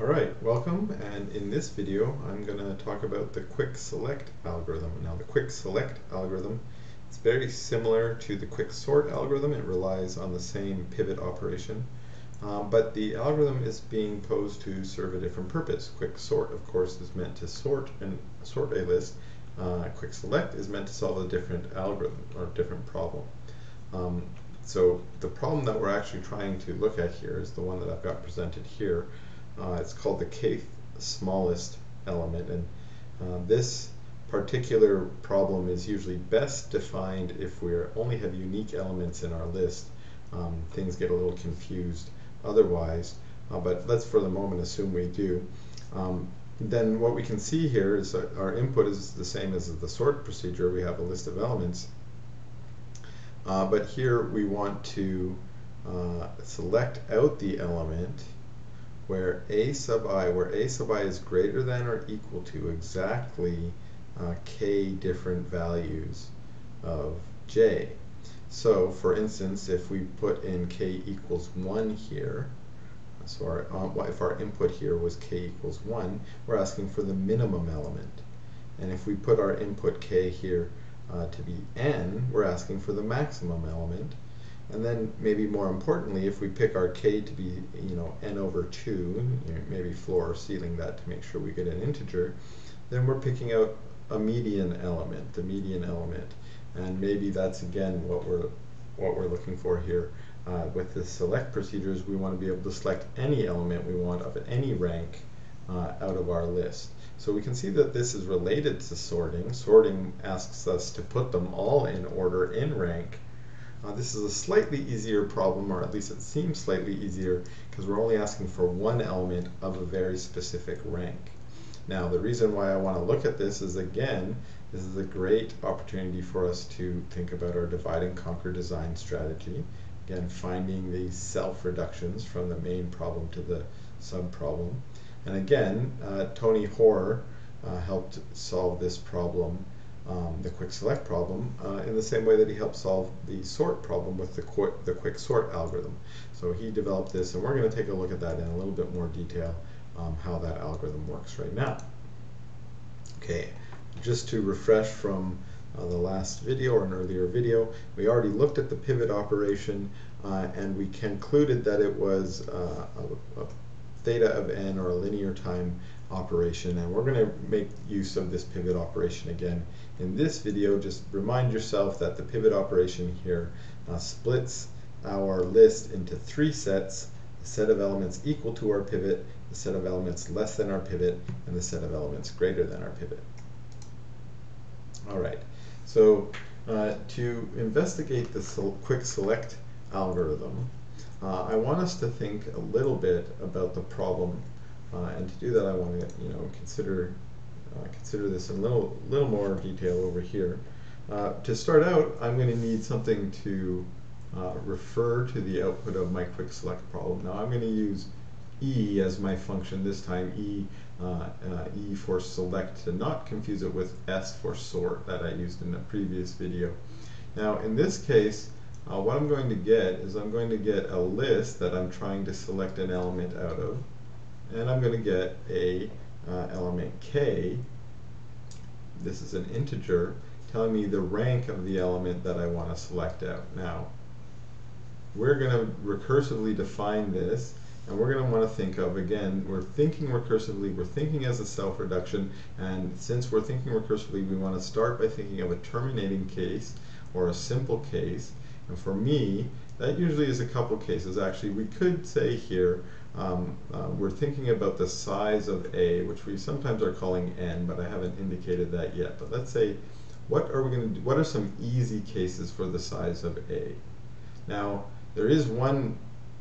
Alright, welcome and in this video I'm going to talk about the quick select algorithm. Now the quick select algorithm is very similar to the quick sort algorithm. It relies on the same pivot operation. Um, but the algorithm is being posed to serve a different purpose. Quick sort, of course, is meant to sort and sort a list. Uh, quick select is meant to solve a different algorithm or different problem. Um, so the problem that we're actually trying to look at here is the one that I've got presented here. Uh, it's called the kth smallest element and uh, this particular problem is usually best defined if we only have unique elements in our list. Um, things get a little confused otherwise, uh, but let's for the moment assume we do. Um, then what we can see here is our input is the same as the sort procedure. We have a list of elements. Uh, but here we want to uh, select out the element where a sub i, where a sub i is greater than or equal to exactly uh, k different values of j. So for instance, if we put in k equals 1 here, so our, uh, if our input here was k equals 1, we're asking for the minimum element. And if we put our input k here uh, to be n, we're asking for the maximum element. And then maybe more importantly, if we pick our k to be, you know, n over 2, you know, maybe floor or ceiling that to make sure we get an integer, then we're picking out a median element, the median element. And maybe that's again what we're what we're looking for here. Uh, with the select procedures, we want to be able to select any element we want of any rank uh, out of our list. So we can see that this is related to sorting. Sorting asks us to put them all in order in rank uh, this is a slightly easier problem, or at least it seems slightly easier, because we're only asking for one element of a very specific rank. Now, the reason why I want to look at this is, again, this is a great opportunity for us to think about our divide and conquer design strategy. Again, finding these self-reductions from the main problem to the sub-problem. And again, uh, Tony Hoare uh, helped solve this problem um, the quick select problem uh, in the same way that he helped solve the sort problem with the, qu the quick sort algorithm. So he developed this and we're going to take a look at that in a little bit more detail um, how that algorithm works right now. Okay, just to refresh from uh, the last video or an earlier video, we already looked at the pivot operation uh, and we concluded that it was uh, a, a theta of n or a linear time operation and we're going to make use of this pivot operation again in this video. Just remind yourself that the pivot operation here uh, splits our list into three sets the set of elements equal to our pivot the set of elements less than our pivot and the set of elements greater than our pivot. Alright so uh, to investigate the quick select algorithm uh, I want us to think a little bit about the problem and to do that, I want to, you know, consider uh, consider this in a little little more detail over here. Uh, to start out, I'm going to need something to uh, refer to the output of my quick select problem. Now I'm going to use e as my function this time, e uh, uh, e for select to not confuse it with s for sort that I used in the previous video. Now in this case, what I'm going to get is I'm going to get a list that I'm trying to select an element out of and I'm going to get a uh, element k. This is an integer telling me the rank of the element that I want to select out. Now, we're going to recursively define this and we're going to want to think of, again, we're thinking recursively, we're thinking as a self-reduction, and since we're thinking recursively, we want to start by thinking of a terminating case or a simple case. And for me, that usually is a couple cases. Actually, we could say here, um, uh, we're thinking about the size of A, which we sometimes are calling N, but I haven't indicated that yet. But let's say, what are we going to do? What are some easy cases for the size of A? Now, there is one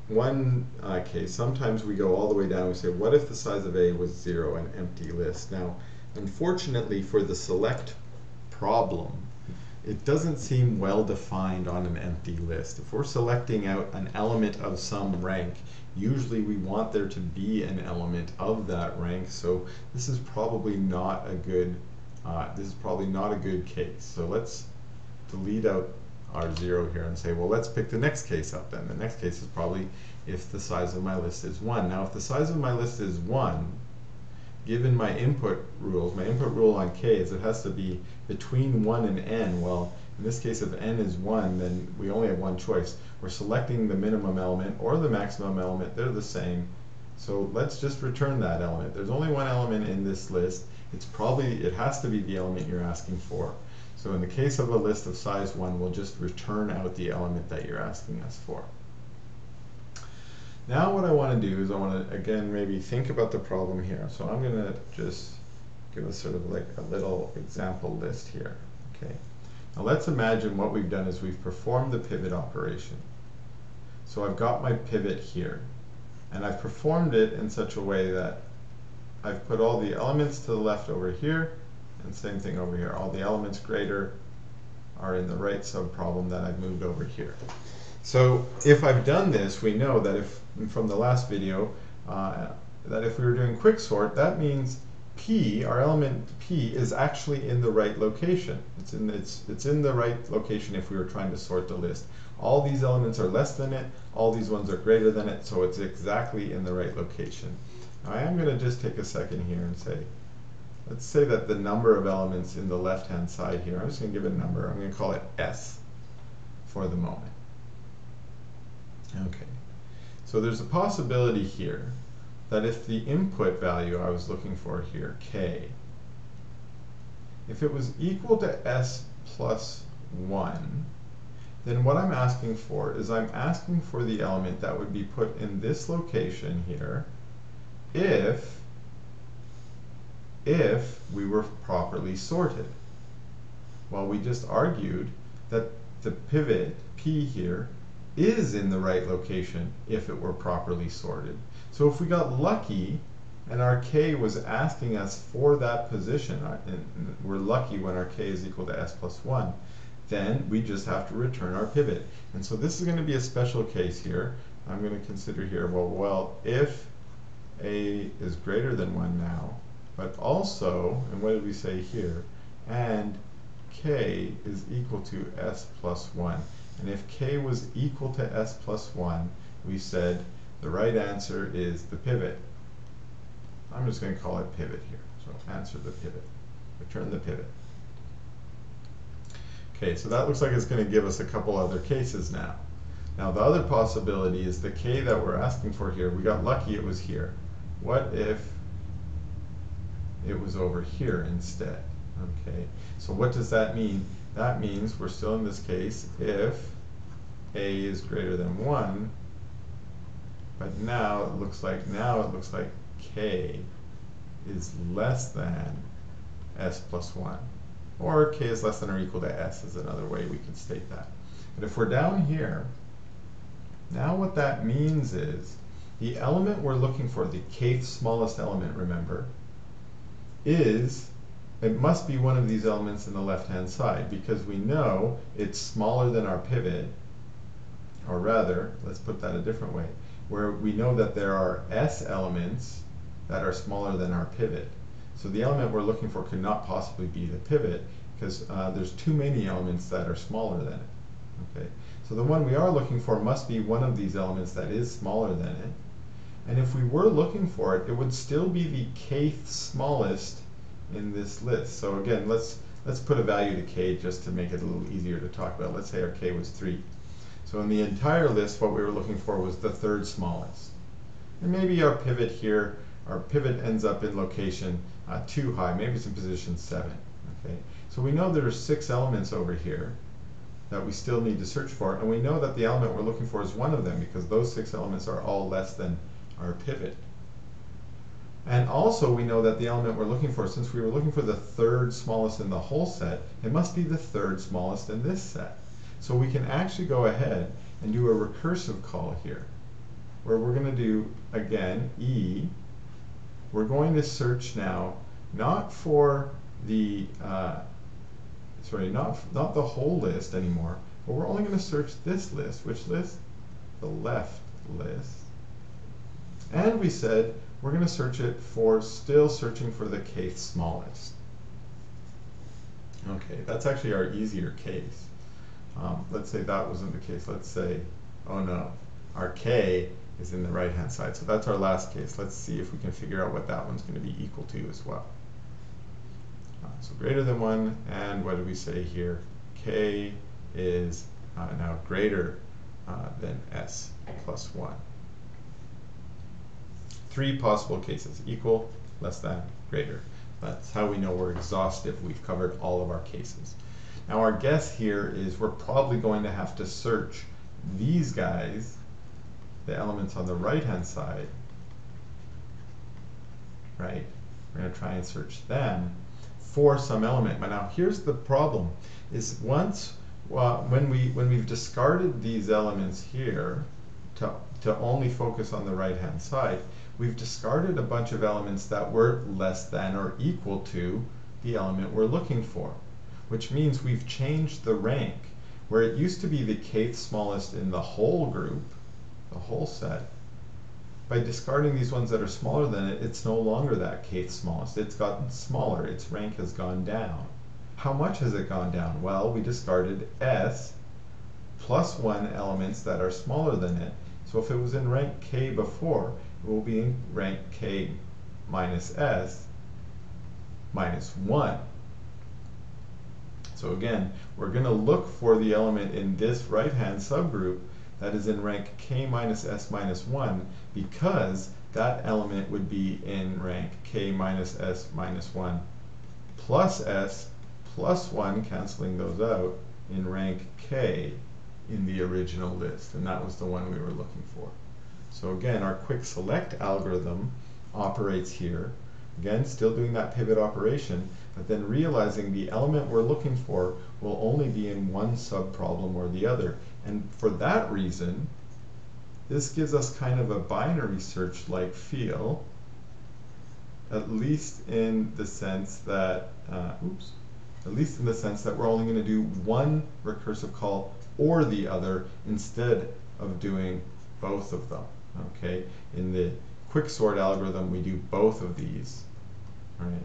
one uh, case. Sometimes we go all the way down and we say, what if the size of A was zero, an empty list? Now, unfortunately for the select problem, it doesn't seem well defined on an empty list. If we're selecting out an element of some rank, usually we want there to be an element of that rank so this is probably not a good uh, this is probably not a good case so let's delete out our zero here and say, well, let's pick the next case up then. The next case is probably if the size of my list is 1. Now, if the size of my list is 1, given my input rules, my input rule on k is it has to be between 1 and n. Well, in this case, if n is 1, then we only have one choice. We're selecting the minimum element or the maximum element. They're the same. So let's just return that element. There's only one element in this list. It's probably, it has to be the element you're asking for. So in the case of a list of size 1, we'll just return out the element that you're asking us for. Now what I want to do is I want to, again, maybe think about the problem here. So I'm going to just give us sort of like a little example list here. Okay. Now let's imagine what we've done is we've performed the pivot operation. So I've got my pivot here. And I've performed it in such a way that I've put all the elements to the left over here, and same thing over here. All the elements greater are in the right subproblem that I've moved over here. So if I've done this, we know that if, from the last video, uh, that if we were doing quicksort, that means P, our element P, is actually in the right location. It's in, it's, it's in the right location if we were trying to sort the list. All these elements are less than it, all these ones are greater than it, so it's exactly in the right location. Now I am going to just take a second here and say, let's say that the number of elements in the left-hand side here, I'm just going to give it a number, I'm going to call it S for the moment. Okay, so there's a possibility here that if the input value I was looking for here, k, if it was equal to s plus 1, then what I'm asking for is I'm asking for the element that would be put in this location here if if we were properly sorted. Well, we just argued that the pivot P here is in the right location if it were properly sorted. So if we got lucky and our k was asking us for that position, uh, and we're lucky when our k is equal to s plus 1, then we just have to return our pivot. And so this is going to be a special case here. I'm going to consider here, well, well, if a is greater than 1 now, but also, and what did we say here, and k is equal to s plus 1. And if k was equal to s plus 1, we said the right answer is the pivot. I'm just going to call it pivot here. So answer the pivot. Return the pivot. Okay, so that looks like it's going to give us a couple other cases now. Now the other possibility is the k that we're asking for here, we got lucky it was here. What if it was over here instead? Okay, so what does that mean? That means we're still in this case if a is greater than 1, but now it looks like now it looks like k is less than s plus 1. Or k is less than or equal to s is another way we can state that. But if we're down here, now what that means is the element we're looking for, the kth smallest element, remember, is it must be one of these elements in the left-hand side because we know it's smaller than our pivot, or rather, let's put that a different way, where we know that there are S elements that are smaller than our pivot. So the element we're looking for could not possibly be the pivot because uh, there's too many elements that are smaller than it. Okay, so the one we are looking for must be one of these elements that is smaller than it. And if we were looking for it, it would still be the kth smallest in this list. So again, let's let's put a value to k just to make it a little easier to talk about. Let's say our k was 3. So in the entire list, what we were looking for was the third smallest. And maybe our pivot here, our pivot ends up in location uh, too high. Maybe it's in position 7. Okay, So we know there are six elements over here that we still need to search for. And we know that the element we're looking for is one of them because those six elements are all less than our pivot. And also we know that the element we're looking for, since we were looking for the third smallest in the whole set, it must be the third smallest in this set. So we can actually go ahead and do a recursive call here, where we're going to do, again, E. We're going to search now, not for the, uh, sorry, not, not the whole list anymore, but we're only going to search this list. Which list? The left list. And we said we're going to search it for still searching for the kth smallest. Okay, that's actually our easier case. Um, let's say that wasn't the case. Let's say, oh no, our k is in the right hand side. So that's our last case. Let's see if we can figure out what that one's going to be equal to as well. Uh, so greater than 1, and what do we say here? k is uh, now greater uh, than s plus 1. Three possible cases, equal, less than, greater. That's how we know we're exhaustive. We've covered all of our cases. Now our guess here is we're probably going to have to search these guys, the elements on the right hand side, right? We're going to try and search them for some element. But now here's the problem, is once, well, when, we, when we've discarded these elements here to, to only focus on the right hand side, we've discarded a bunch of elements that were less than or equal to the element we're looking for, which means we've changed the rank. Where it used to be the kth smallest in the whole group, the whole set, by discarding these ones that are smaller than it, it's no longer that kth smallest. It's gotten smaller. Its rank has gone down. How much has it gone down? Well, we discarded s plus 1 elements that are smaller than it. So if it was in rank k before, will be in rank k minus s minus 1. So again, we're going to look for the element in this right-hand subgroup that is in rank k minus s minus 1 because that element would be in rank k minus s minus 1 plus s plus 1, canceling those out, in rank k in the original list. And that was the one we were looking for. So again, our quick select algorithm operates here. Again, still doing that pivot operation, but then realizing the element we're looking for will only be in one subproblem or the other. And for that reason, this gives us kind of a binary search like feel, at least in the sense that, uh, oops, at least in the sense that we're only going to do one recursive call or the other instead of doing both of them. Okay, in the quick sort algorithm, we do both of these, right?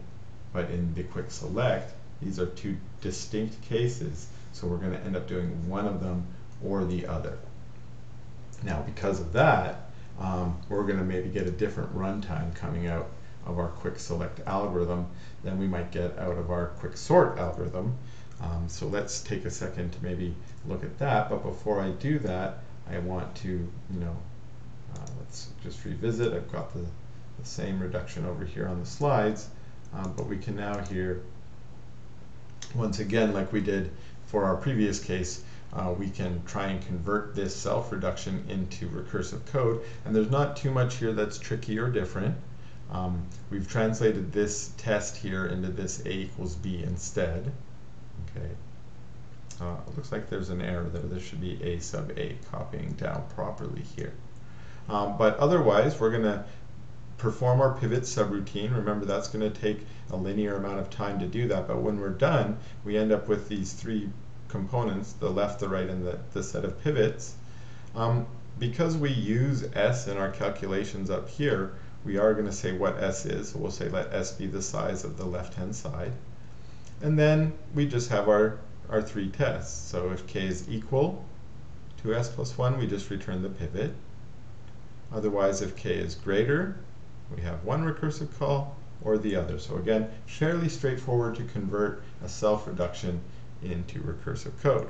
But in the quick select, these are two distinct cases, so we're going to end up doing one of them or the other. Now, because of that, um, we're going to maybe get a different runtime coming out of our quick select algorithm than we might get out of our quick sort algorithm. Um, so let's take a second to maybe look at that. But before I do that, I want to, you know, uh, let's just revisit. I've got the, the, same reduction over here on the slides, um, but we can now here, once again, like we did for our previous case, uh, we can try and convert this self reduction into recursive code. And there's not too much here that's tricky or different. Um, we've translated this test here into this a equals b instead. Okay. Uh, it looks like there's an error there. There should be a sub a copying down properly here. Um, but otherwise, we're going to perform our pivot subroutine. Remember, that's going to take a linear amount of time to do that. But when we're done, we end up with these three components, the left, the right, and the, the set of pivots. Um, because we use s in our calculations up here, we are going to say what s is. So we'll say let s be the size of the left-hand side. And then we just have our, our three tests. So if k is equal to s plus 1, we just return the pivot. Otherwise, if k is greater, we have one recursive call or the other. So again, fairly straightforward to convert a self-reduction into recursive code.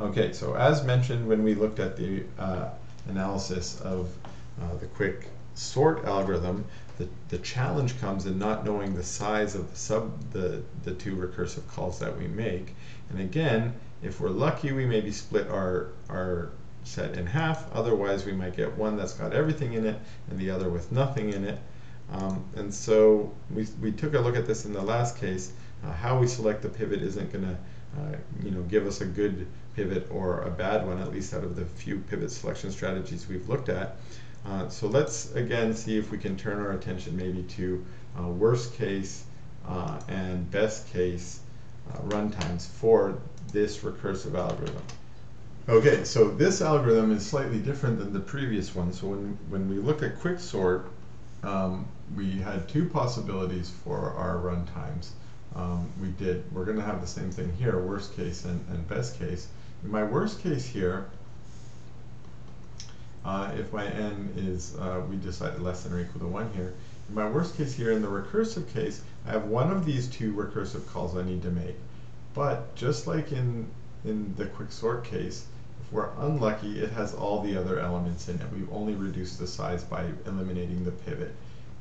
Okay, so as mentioned when we looked at the uh, analysis of uh, the quick sort algorithm, the, the challenge comes in not knowing the size of the sub the, the two recursive calls that we make. And again, if we're lucky, we maybe split our, our set in half. Otherwise, we might get one that's got everything in it and the other with nothing in it. Um, and so we, we took a look at this in the last case. Uh, how we select the pivot isn't going to uh, you know, give us a good pivot or a bad one, at least out of the few pivot selection strategies we've looked at. Uh, so let's again see if we can turn our attention maybe to uh, worst case uh, and best case uh, runtimes for this recursive algorithm. Okay, so this algorithm is slightly different than the previous one. So when, when we looked at quicksort, um, we had two possibilities for our runtimes. um, we did, we're going to have the same thing here, worst case and, and best case. In my worst case here, uh, if my n is, uh, we decided less than or equal to 1 here, in my worst case here, in the recursive case, I have one of these two recursive calls I need to make. But just like in, in the quicksort case, we're unlucky, it has all the other elements in it. We've only reduced the size by eliminating the pivot.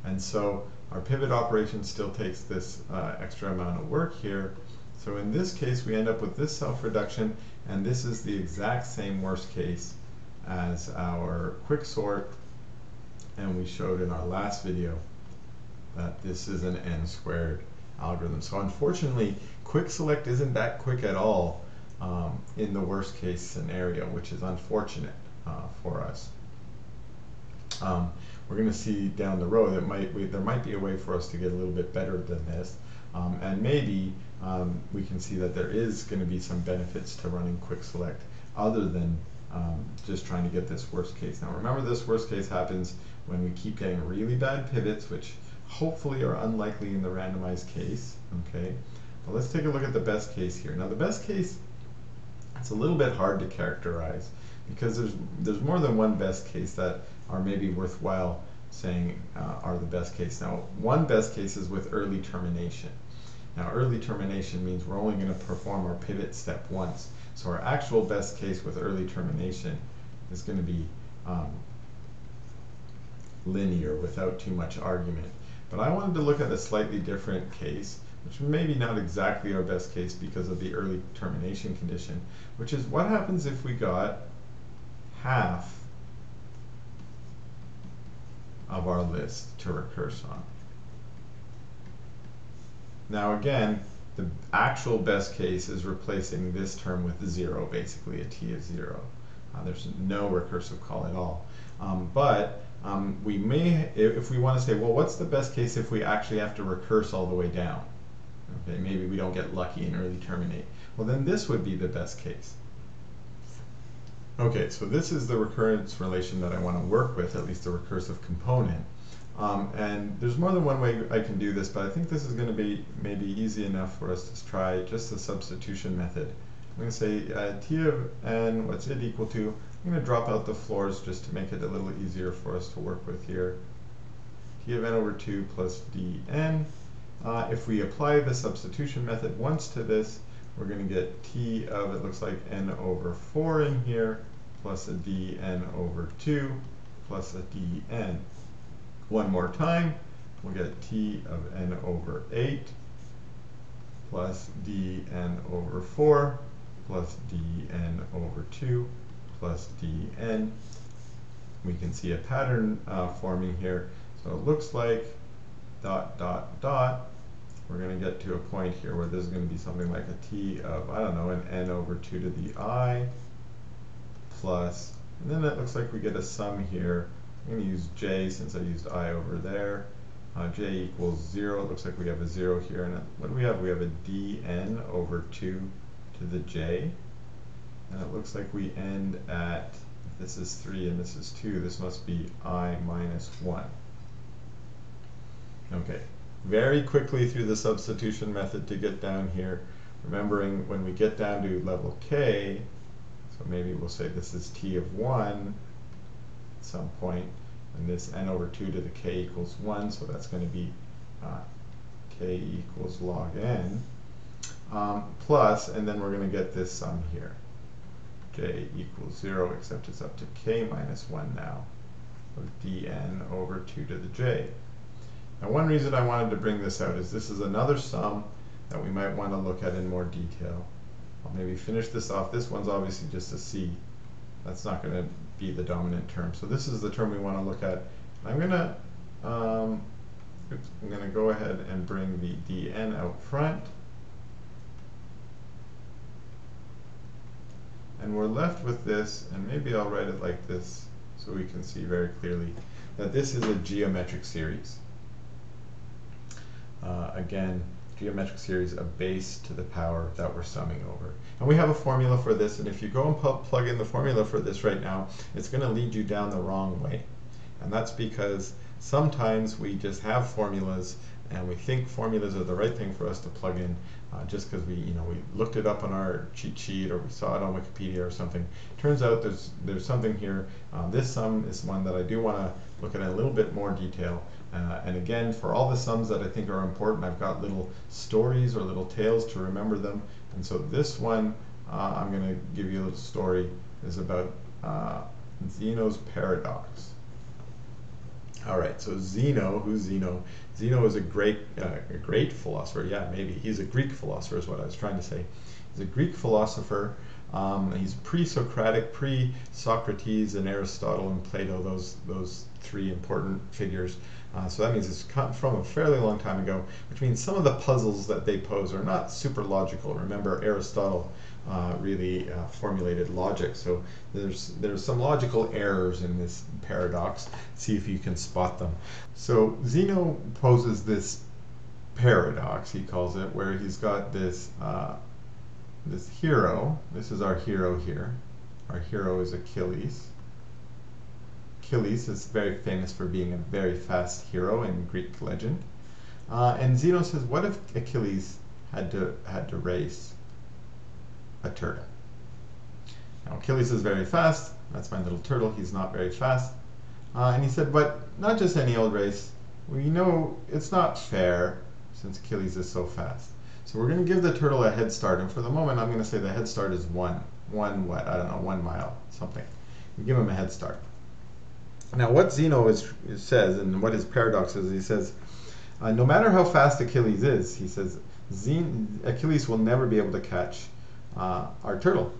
And so our pivot operation still takes this uh, extra amount of work here. So in this case, we end up with this self-reduction, and this is the exact same worst case as our quicksort, and we showed in our last video that this is an n squared algorithm. So unfortunately, quick select isn't that quick at all um, in the worst case scenario, which is unfortunate uh, for us. Um, we're going to see down the road that might we, there might be a way for us to get a little bit better than this, um, and maybe um, we can see that there is going to be some benefits to running quick select other than um, just trying to get this worst case. Now remember this worst case happens when we keep getting really bad pivots, which hopefully are unlikely in the randomized case, okay? But let's take a look at the best case here. Now the best case, it's a little bit hard to characterize because there's, there's more than one best case that are maybe worthwhile saying uh, are the best case. Now one best case is with early termination. Now early termination means we're only going to perform our pivot step once. So our actual best case with early termination is going to be um, linear without too much argument. But I wanted to look at a slightly different case, which maybe not exactly our best case because of the early termination condition, which is what happens if we got half of our list to recurse on. Now again, the actual best case is replacing this term with zero, basically a t of zero. Uh, there's no recursive call at all. Um, but um, we may, if we want to say, well, what's the best case if we actually have to recurse all the way down? Okay, maybe we don't get lucky and early terminate. Well, then this would be the best case. Okay, so this is the recurrence relation that I want to work with, at least the recursive component. Um, and there's more than one way I can do this, but I think this is going to be maybe easy enough for us to try just the substitution method. I'm going to say uh, t of n, what's it equal to? I'm going to drop out the floors just to make it a little easier for us to work with here. t of n over 2 plus dn. Uh, if we apply the substitution method once to this, we're going to get t of, it looks like n over 4 in here, plus a dn over 2, plus a dn. One more time, we'll get t of n over 8 plus dn over 4 plus dn over 2 plus dn. We can see a pattern uh, forming here. So it looks like dot, dot, dot. We're going to get to a point here where this is going to be something like a t of, I don't know, an n over 2 to the i plus, and then it looks like we get a sum here I'm going to use j since I used i over there. Uh, j equals 0. It looks like we have a 0 here. And what do we have? We have a dn over 2 to the j. And it looks like we end at, this is 3 and this is 2, this must be i minus 1. Okay, very quickly through the substitution method to get down here. Remembering when we get down to level k, so maybe we'll say this is t of 1, at some point, and this n over 2 to the k equals 1, so that's going to be uh, k equals log n, um, plus, and then we're going to get this sum here. j equals 0, except it's up to k minus 1 now, of dn over 2 to the j. Now one reason I wanted to bring this out is this is another sum that we might want to look at in more detail. I'll maybe finish this off. This one's obviously just a c. That's not going to be the dominant term. So this is the term we want to look at. I'm going to um, I'm going to go ahead and bring the dn out front. And we're left with this, and maybe I'll write it like this so we can see very clearly that this is a geometric series. Uh, again, geometric series a base to the power that we're summing over. And we have a formula for this, and if you go and plug in the formula for this right now, it's going to lead you down the wrong way. And that's because sometimes we just have formulas and we think formulas are the right thing for us to plug in uh, just because we, you know, we looked it up on our cheat sheet or we saw it on Wikipedia or something. Turns out there's there's something here. Um, this sum is one that I do want to look at in a little bit more detail. Uh, and again, for all the sums that I think are important, I've got little stories or little tales to remember them. And so this one, uh, I'm going to give you a little story, is about uh, Zeno's paradox. All right, so Zeno, who's Zeno? Zeno is a great, uh, a great philosopher. Yeah, maybe he's a Greek philosopher, is what I was trying to say. He's a Greek philosopher. Um, he's pre-Socratic, pre-Socrates and Aristotle and Plato. Those those three important figures. Uh, so that means it's come from a fairly long time ago, which means some of the puzzles that they pose are not super logical. Remember, Aristotle uh, really uh, formulated logic, so there's there's some logical errors in this paradox. See if you can spot them. So Zeno poses this paradox, he calls it, where he's got this uh, this hero. This is our hero here. Our hero is Achilles. Achilles is very famous for being a very fast hero in Greek legend. Uh, and Zeno says, what if Achilles had to had to race a turtle? Now Achilles is very fast. That's my little turtle. He's not very fast. Uh, and he said, but not just any old race. We know it's not fair since Achilles is so fast. So we're going to give the turtle a head start. And for the moment, I'm going to say the head start is one. One what? I don't know, one mile, something. We give him a head start. Now, what Zeno is, says, and what his paradox is, he says, uh, no matter how fast Achilles is, he says, Zen Achilles will never be able to catch uh, our turtle.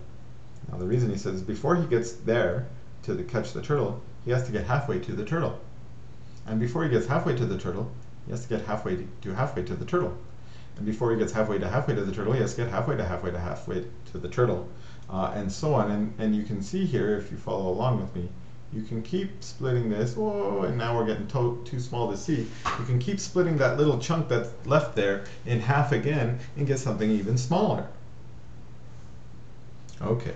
Now, the reason he says, before he gets there to catch the turtle, he has to get halfway to the turtle. And before he gets halfway to the turtle, he has to get halfway to halfway to the turtle. And before he gets halfway to halfway to the turtle, he has to get halfway to halfway to halfway to the turtle, uh, and so on. And, and you can see here, if you follow along with me, you can keep splitting this, oh, and now we're getting to too small to see. You can keep splitting that little chunk that's left there in half again and get something even smaller. Okay,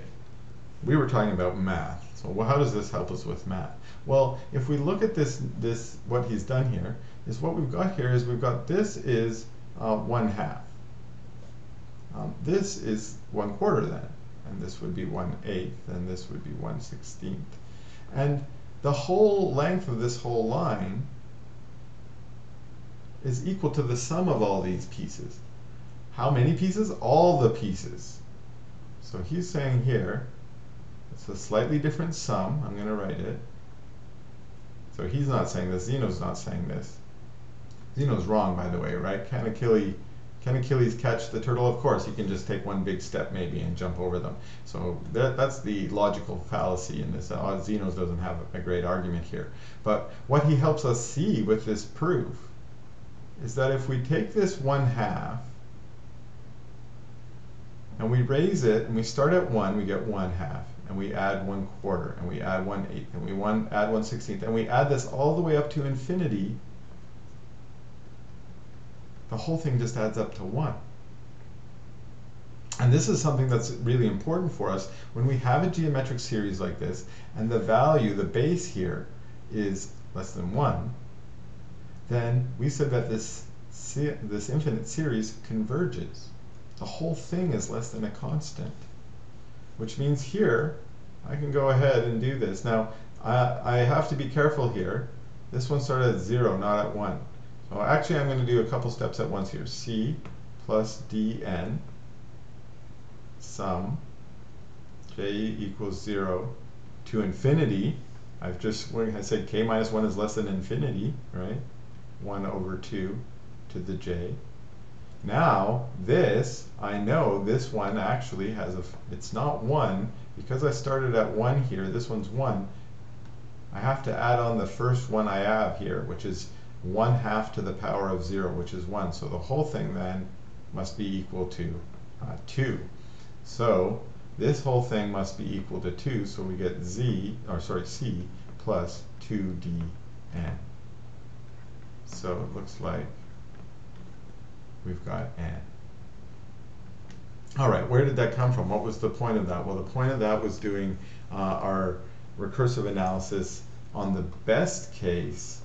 we were talking about math. So how does this help us with math? Well, if we look at this, this what he's done here, is what we've got here is we've got this is uh, one half. Um, this is one quarter then, and this would be one eighth, and this would be one sixteenth. And the whole length of this whole line is equal to the sum of all these pieces. How many pieces? All the pieces. So he's saying here, it's a slightly different sum. I'm going to write it. So he's not saying this. Zeno's not saying this. Zeno's wrong, by the way, right? Can Achilles can Achilles catch the turtle? Of course, he can just take one big step maybe and jump over them. So that, that's the logical fallacy in this. Uh, Zeno doesn't have a great argument here. But what he helps us see with this proof is that if we take this one half and we raise it and we start at one, we get one half and we add one quarter and we add one eighth and we one, add one sixteenth and we add this all the way up to infinity the whole thing just adds up to 1. And this is something that's really important for us when we have a geometric series like this and the value, the base here, is less than 1, then we said that this, this infinite series converges. The whole thing is less than a constant, which means here I can go ahead and do this. Now, I, I have to be careful here. This one started at 0, not at 1. So actually I'm going to do a couple steps at once here. C plus dn sum j equals 0 to infinity. I've just, I said k minus 1 is less than infinity, right? 1 over 2 to the j. Now, this, I know this one actually has a, it's not 1, because I started at 1 here, this one's 1, I have to add on the first one I have here, which is 1 half to the power of 0, which is 1. So the whole thing then must be equal to uh, 2. So this whole thing must be equal to 2, so we get z, or sorry, c plus 2dn. So it looks like we've got n. All right, where did that come from? What was the point of that? Well, the point of that was doing uh, our recursive analysis on the best case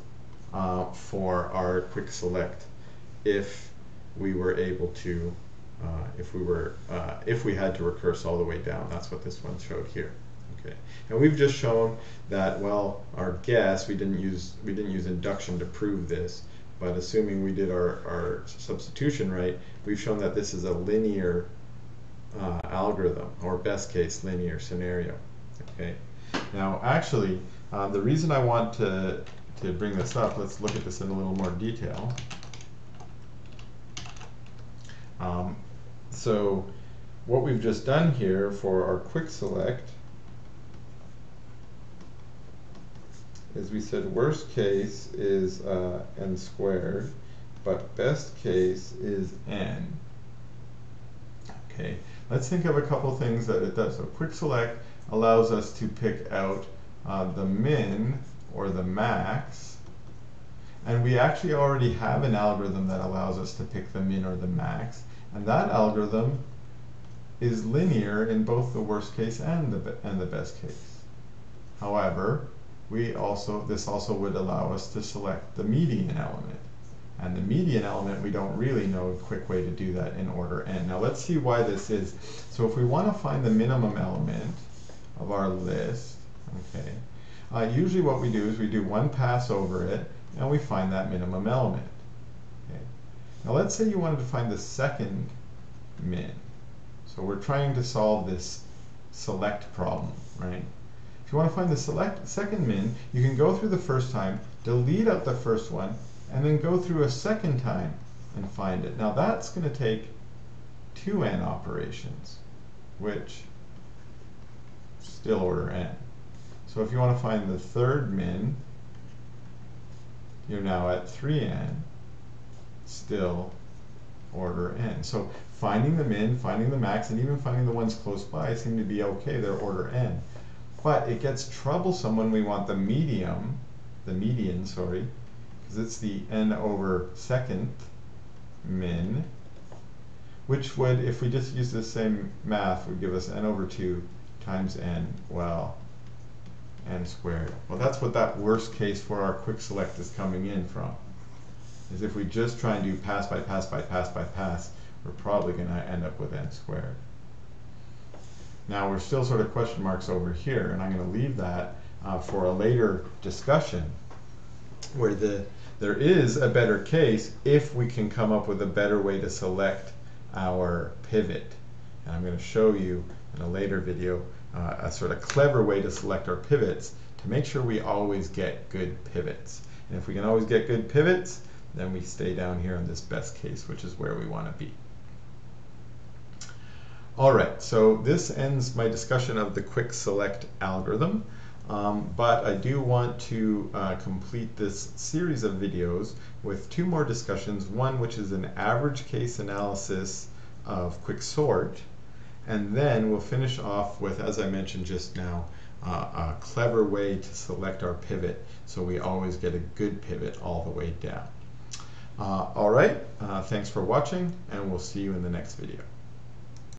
uh, for our quick select. if we were able to, uh, if we were, uh, if we had to recurse all the way down. That's what this one showed here. Okay, and we've just shown that well, our guess we didn't use we didn't use induction to prove this, but assuming we did our, our substitution right, we've shown that this is a linear uh, algorithm or best case linear scenario. Okay, now actually, uh, the reason I want to to bring this up, let's look at this in a little more detail. Um, so what we've just done here for our quick select is we said worst case is uh, n squared, but best case is n. Okay, let's think of a couple things that it does. So quick select allows us to pick out uh, the min or the max, and we actually already have an algorithm that allows us to pick the min or the max, and that algorithm is linear in both the worst case and the, and the best case. However, we also, this also would allow us to select the median element. And the median element, we don't really know a quick way to do that in order n. Now let's see why this is. So if we want to find the minimum element of our list, okay, uh, usually what we do is we do one pass over it, and we find that minimum element. Okay. Now let's say you wanted to find the second min. So we're trying to solve this select problem, right? If you want to find the select second min, you can go through the first time, delete out the first one, and then go through a second time and find it. Now that's going to take two n operations, which still order n. So if you want to find the third min, you're now at 3n, still order n. So finding the min, finding the max, and even finding the ones close by seem to be okay, they're order n. But it gets troublesome when we want the medium, the median, sorry, because it's the n over second min, which would, if we just use the same math, would give us n over 2 times n, well, n squared. Well, that's what that worst case for our quick select is coming in from. Is if we just try and do pass by pass by pass by pass, we're probably going to end up with n squared. Now we're still sort of question marks over here, and I'm going to leave that uh, for a later discussion where the there is a better case if we can come up with a better way to select our pivot. And I'm going to show you in a later video uh, a sort of clever way to select our pivots to make sure we always get good pivots. And if we can always get good pivots, then we stay down here in this best case, which is where we want to be. All right, so this ends my discussion of the quick select algorithm. Um, but I do want to uh, complete this series of videos with two more discussions. One which is an average case analysis of quick sort, and then we'll finish off with, as I mentioned just now, uh, a clever way to select our pivot so we always get a good pivot all the way down. Uh, all right, uh, thanks for watching, and we'll see you in the next video.